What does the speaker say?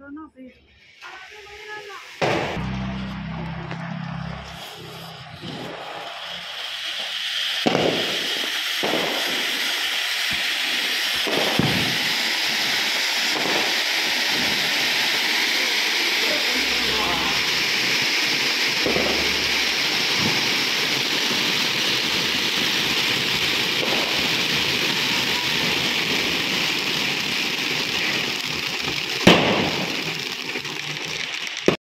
Eu não, sei.